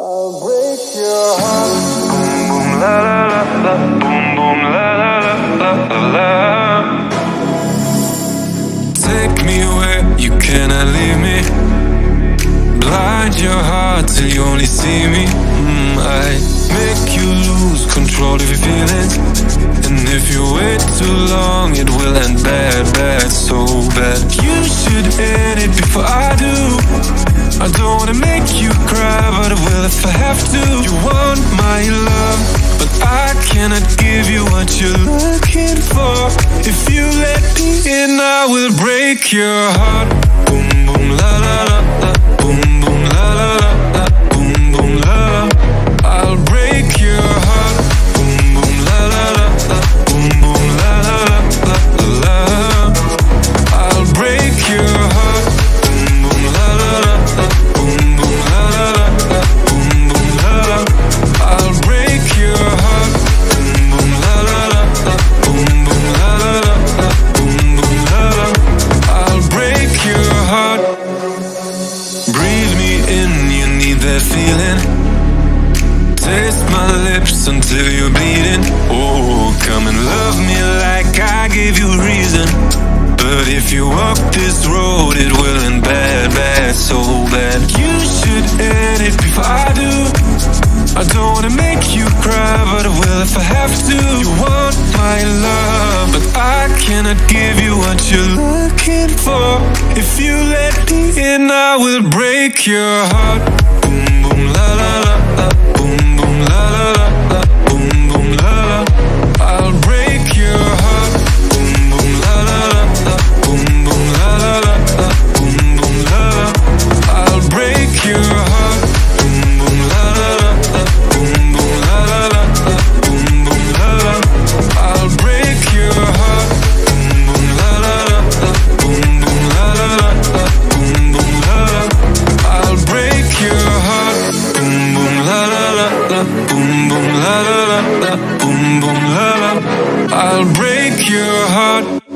I'll break your heart. Take me where you cannot leave me. Blind your heart till you only see me. Mm, I make you lose control of your feelings. And if you wait too long, it will end bad, I don't wanna make you cry, but I will if I have to. You want my love, but I cannot give you what you're looking for. If you let me in, I will break your heart. That feeling. Taste my lips until you're bleeding. Oh, come and love me like I gave you reason. But if you walk this road, it will end bad, bad, so bad. You should end it before I do. I don't wanna make you cry, but I will if I have to. You want my love, but I cannot give you what you're looking for. If you let me in, I will break your heart. Boom, boom, la la la la. Boom, boom, la la. I'll break your heart.